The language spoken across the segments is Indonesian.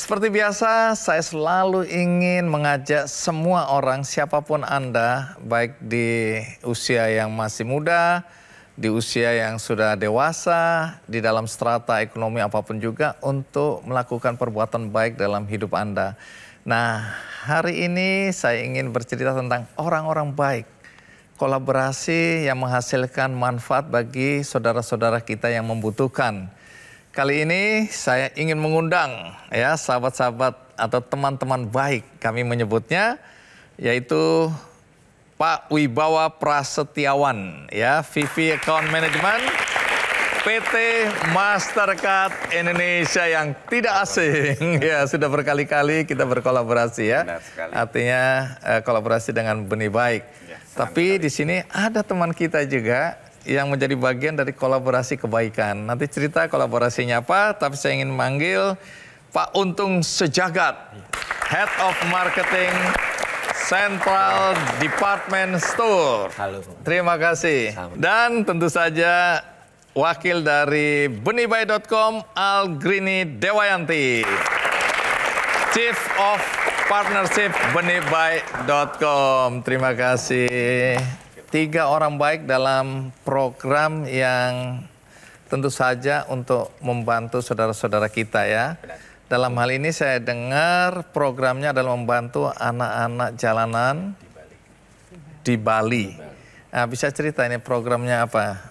Seperti biasa, saya selalu ingin mengajak semua orang, siapa pun Anda, baik di usia yang masih muda, di usia yang sudah dewasa, di dalam strata ekonomi apa pun juga, untuk melakukan perbuatan baik dalam hidup Anda. Nah, hari ini saya ingin bercerita tentang orang-orang baik, kolaborasi yang menghasilkan manfaat bagi saudara-saudara kita yang membutuhkan. Kali ini saya ingin mengundang ya sahabat-sahabat atau teman-teman baik kami menyebutnya yaitu Pak Wibawa Prasetyawan ya VP Account Management PT Mastercard Indonesia yang tidak asing. Ya sudah berkali-kali kita berkolaborasi ya. Artinya eh, kolaborasi dengan benih baik. Ya, tapi di sini ada teman kita juga yang menjadi bagian dari kolaborasi kebaikan. Nanti cerita kolaborasinya apa, tapi saya ingin manggil Pak Untung Sejagat, Head of Marketing Central Department Store. Halo. Terima kasih. Dan tentu saja wakil dari benibay.com Al Grini Dewayanti. Chief of Partnership benibay.com. Terima kasih tiga orang baik dalam program yang tentu saja untuk membantu saudara-saudara kita ya. Dalam hal ini saya dengar programnya adalah membantu anak-anak jalanan di Bali. Nah, bisa cerita ini programnya apa,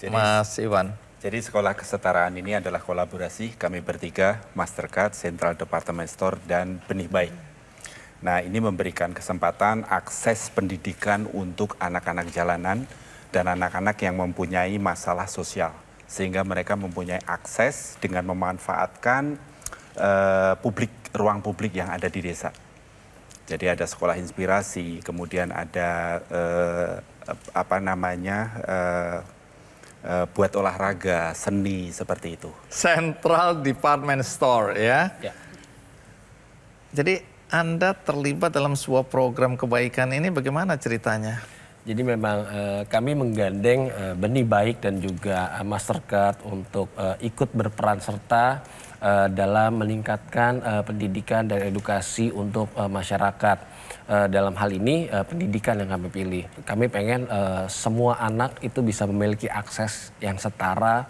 jadi, Mas Iwan? Jadi sekolah kesetaraan ini adalah kolaborasi kami bertiga, Mastercard, Central Department Store, dan Benih Baik. Nah ini memberikan kesempatan akses pendidikan untuk anak-anak jalanan dan anak-anak yang mempunyai masalah sosial. Sehingga mereka mempunyai akses dengan memanfaatkan uh, publik ruang publik yang ada di desa. Jadi ada sekolah inspirasi, kemudian ada uh, apa namanya uh, buat olahraga, seni seperti itu. Central Department Store ya. ya. Jadi anda terlibat dalam sebuah program kebaikan ini bagaimana ceritanya? Jadi memang uh, kami menggandeng uh, Benih Baik dan juga uh, Mastercard untuk uh, ikut berperan serta uh, dalam meningkatkan uh, pendidikan dan edukasi untuk uh, masyarakat. Uh, dalam hal ini uh, pendidikan yang kami pilih. Kami pengen uh, semua anak itu bisa memiliki akses yang setara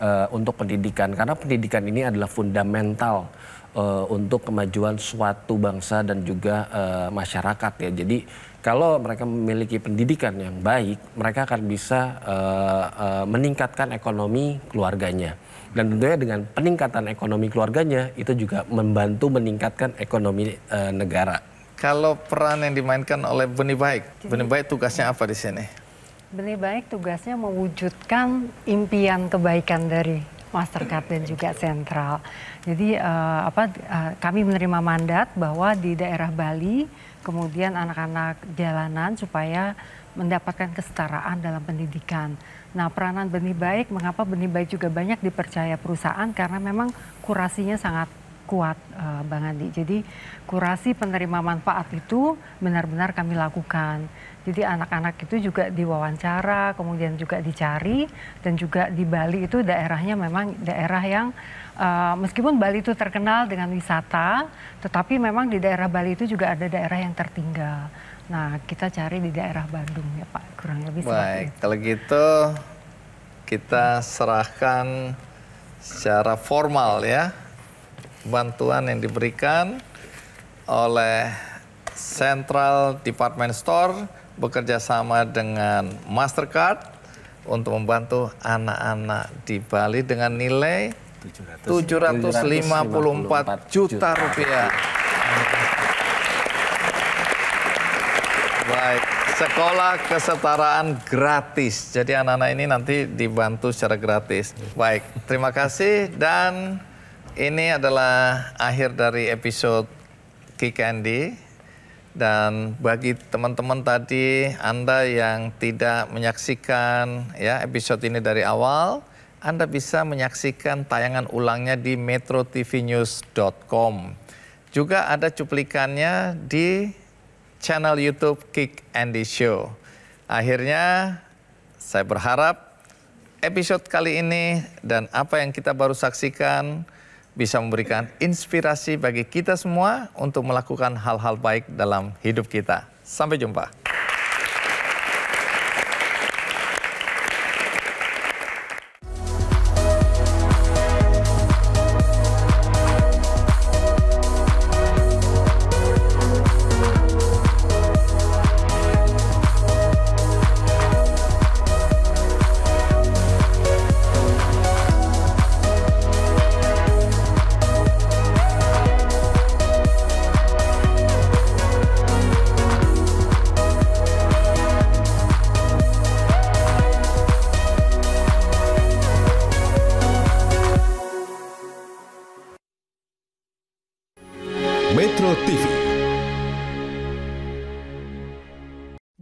uh, untuk pendidikan karena pendidikan ini adalah fundamental uh, untuk kemajuan suatu bangsa dan juga uh, masyarakat ya. Jadi kalau mereka memiliki pendidikan yang baik, mereka akan bisa uh, uh, meningkatkan ekonomi keluarganya. Dan tentunya dengan peningkatan ekonomi keluarganya itu juga membantu meningkatkan ekonomi uh, negara. Kalau peran yang dimainkan oleh Benih Baik, Benih Baik tugasnya apa di sini? Benih Baik tugasnya mewujudkan impian kebaikan dari Mastercard dan juga Sentral. Jadi uh, apa uh, kami menerima mandat bahwa di daerah Bali kemudian anak-anak jalanan supaya mendapatkan kesetaraan dalam pendidikan. Nah, peranan benih baik, mengapa benih baik juga banyak dipercaya perusahaan karena memang kurasinya sangat kuat, uh, Bang Andi. Jadi kurasi penerima manfaat itu benar-benar kami lakukan. Jadi anak-anak itu juga diwawancara, kemudian juga dicari dan juga di Bali itu daerahnya memang daerah yang uh, meskipun Bali itu terkenal dengan wisata, tetapi memang di daerah Bali itu juga ada daerah yang tertinggal. Nah, kita cari di daerah Bandung ya Pak, kurang lebih Baik, kalau gitu kita serahkan secara formal ya bantuan yang diberikan oleh Central Department Store bekerja sama dengan Mastercard untuk membantu anak-anak di Bali dengan nilai 754 juta rupiah. Baik, sekolah kesetaraan gratis. Jadi anak-anak ini nanti dibantu secara gratis. Baik, terima kasih dan ini adalah akhir dari episode Kick Andy. Dan bagi teman-teman tadi Anda yang tidak menyaksikan ya episode ini dari awal, Anda bisa menyaksikan tayangan ulangnya di metrotvnews.com. Juga ada cuplikannya di channel YouTube Kick Andy Show. Akhirnya saya berharap episode kali ini dan apa yang kita baru saksikan bisa memberikan inspirasi bagi kita semua untuk melakukan hal-hal baik dalam hidup kita. Sampai jumpa.